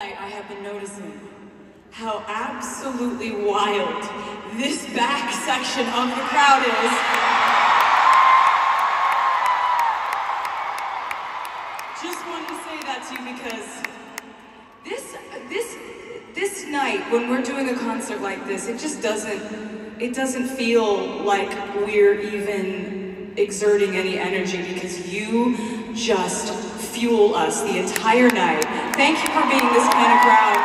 I have been noticing how absolutely wild this back section of the crowd is. Just wanted to say that to you because this, this, this night when we're doing a concert like this, it just doesn't, it doesn't feel like we're even exerting any energy because you just fuel us the entire night. Thank you for being this kind of crowd.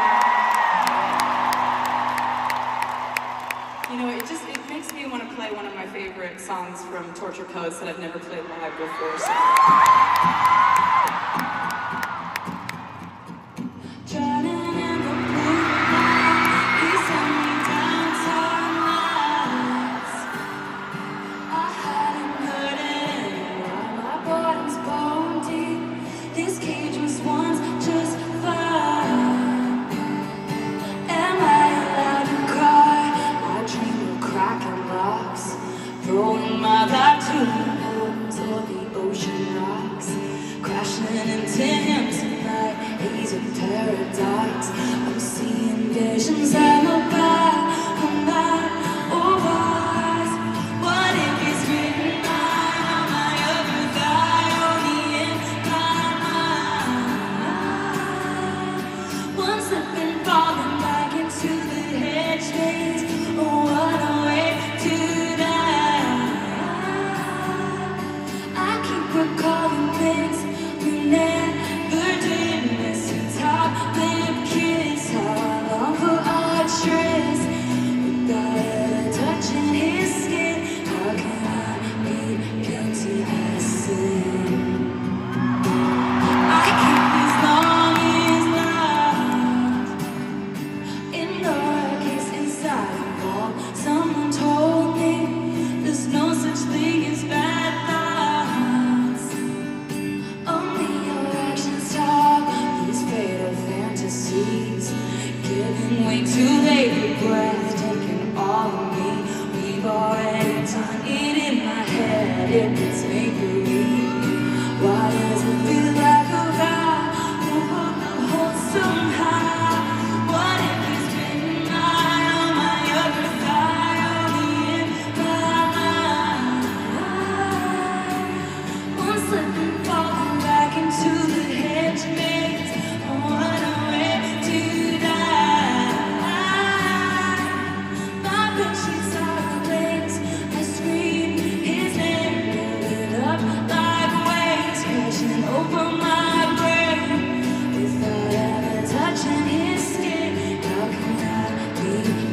You know, it just, it makes me want to play one of my favorite songs from Tortured Poets that I've never played live before. So. Throwing my back to the the ocean rocks. Crashing into him tonight He's a paradise didn't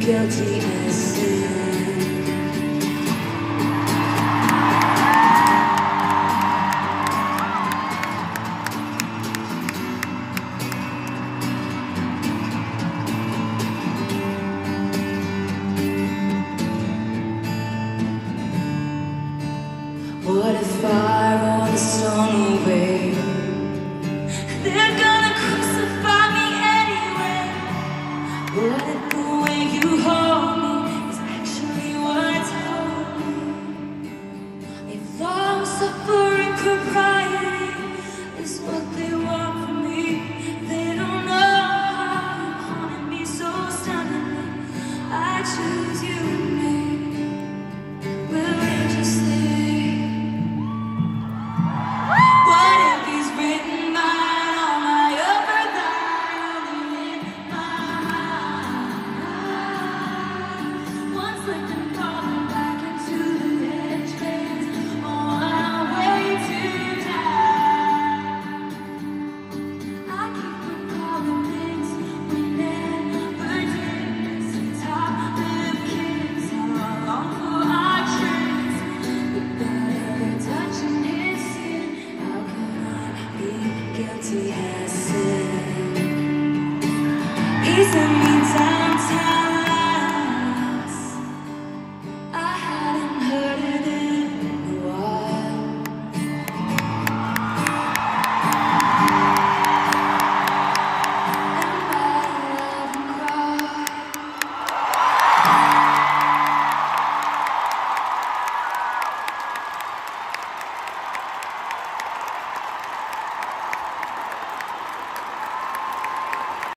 guilty.